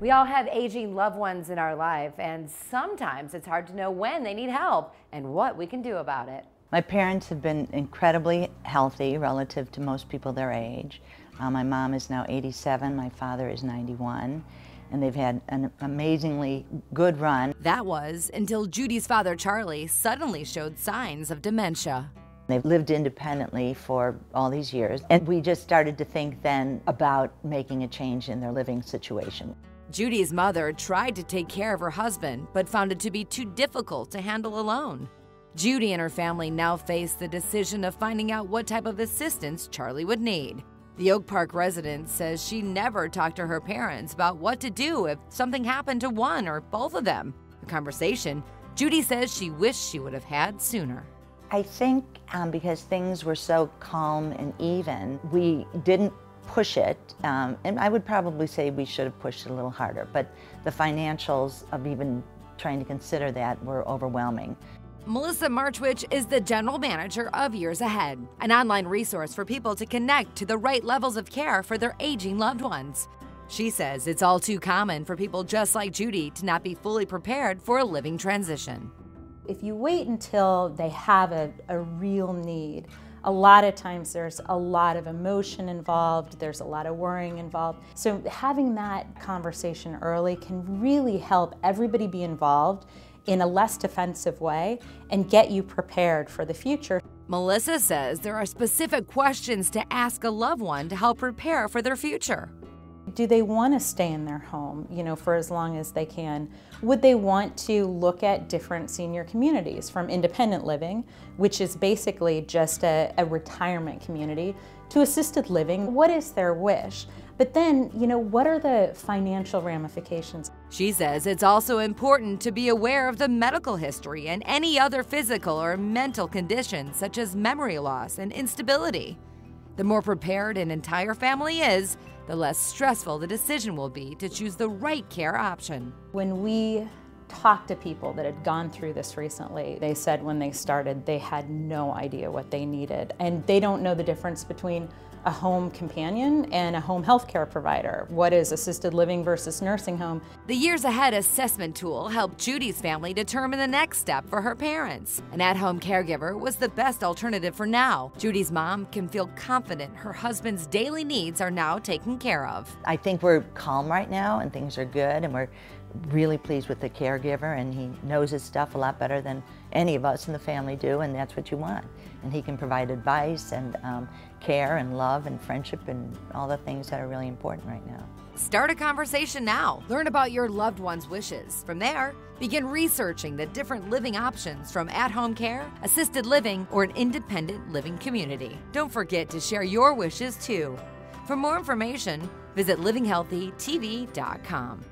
We all have aging loved ones in our life, and sometimes it's hard to know when they need help and what we can do about it. My parents have been incredibly healthy relative to most people their age. Uh, my mom is now 87, my father is 91, and they've had an amazingly good run. That was until Judy's father, Charlie, suddenly showed signs of dementia. They've lived independently for all these years, and we just started to think then about making a change in their living situation. Judy's mother tried to take care of her husband, but found it to be too difficult to handle alone. Judy and her family now face the decision of finding out what type of assistance Charlie would need. The Oak Park resident says she never talked to her parents about what to do if something happened to one or both of them. A conversation Judy says she wished she would have had sooner. I think um, because things were so calm and even, we didn't push it, um, and I would probably say we should have pushed it a little harder, but the financials of even trying to consider that were overwhelming. Melissa Marchwich is the general manager of Years Ahead, an online resource for people to connect to the right levels of care for their aging loved ones. She says it's all too common for people just like Judy to not be fully prepared for a living transition. If you wait until they have a, a real need, a lot of times there's a lot of emotion involved, there's a lot of worrying involved. So having that conversation early can really help everybody be involved in a less defensive way and get you prepared for the future. Melissa says there are specific questions to ask a loved one to help prepare for their future. Do they want to stay in their home, you know, for as long as they can? Would they want to look at different senior communities from independent living, which is basically just a, a retirement community, to assisted living? What is their wish? But then, you know, what are the financial ramifications? She says it's also important to be aware of the medical history and any other physical or mental conditions such as memory loss and instability. The more prepared an entire family is, the less stressful the decision will be to choose the right care option. When we talked to people that had gone through this recently, they said when they started they had no idea what they needed. And they don't know the difference between a home companion and a home health care provider. What is assisted living versus nursing home? The Years Ahead assessment tool helped Judy's family determine the next step for her parents. An at home caregiver was the best alternative for now. Judy's mom can feel confident her husband's daily needs are now taken care of. I think we're calm right now and things are good and we're really pleased with the caregiver and he knows his stuff a lot better than any of us in the family do and that's what you want. And he can provide advice and um, care and love and friendship and all the things that are really important right now. Start a conversation now. Learn about your loved one's wishes. From there, begin researching the different living options from at home care, assisted living, or an independent living community. Don't forget to share your wishes too. For more information, visit livinghealthytv.com.